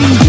happy.